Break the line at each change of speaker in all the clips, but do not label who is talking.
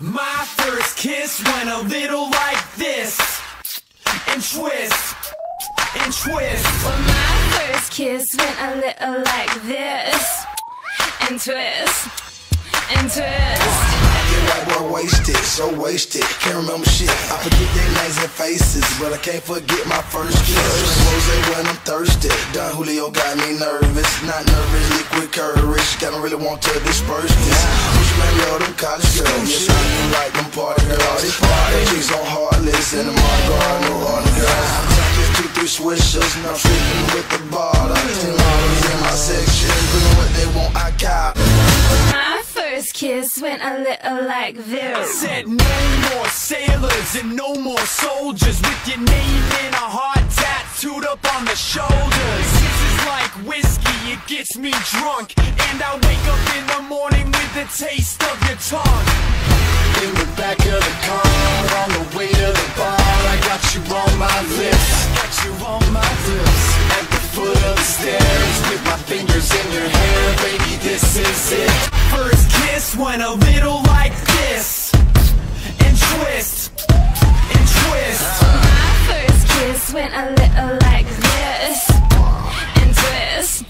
My first kiss went a little like this and twist and twist.
Well, my first kiss went a little like this and twist and twist.
So wasted. Can't remember shit. I forget their names and faces, but I can't forget my first kiss. Rose when I'm thirsty. Don Julio got me nervous. Not nervous, liquid courage. Kinda really want to disperse this. Push man, yo, them college girls. Yes, I do like them party girls. These party chicks on heartless and the Mardi Gras, no harder girls. Just two, three swishers, now I'm with the bottle.
Kiss went a little like this.
I said no more sailors and no more soldiers with your name in a heart tattooed up on the shoulders. This is like whiskey, it gets me drunk, and I wake up in the morning with the taste of your tongue.
In the back of the car, on the way to the bar, I got you on my lips.
Got you on my lips.
At the foot of the stairs, with my fingers in your hair, baby, this is it.
Kiss went a little like this and twist and twist.
My first kiss went a little like this and twist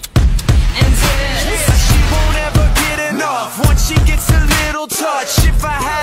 and twist.
She won't ever get enough once she gets a little touch. If I had